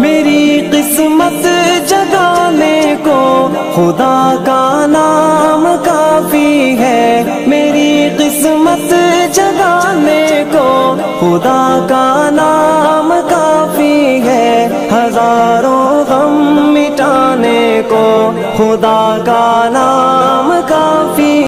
میری قسمت جگانے کو خدا کا نام کافی ہے۔ میری قسمت جگانے کو خدا کا نام کافی ہے۔ ہزاروں غم مٹانے کو خدا کا نام